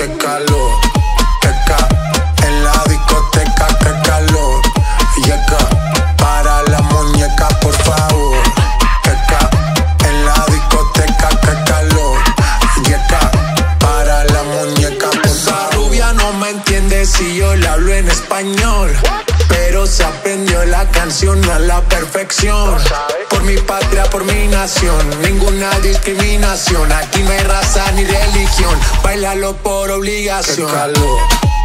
Qué calor, qué ca en la discoteca, qué calor. Llega para la muñeca, por favor. Qué ca en la discoteca, qué calor. Llega para la muñeca, por favor. rubia no me entiende si yo le hablo en español. Pero se aprendió la canción a la perfección. Por mi patria, por mi nación, ninguna discriminación. Aquí no hay raza ni religión. Bailalo por obligación. Calor.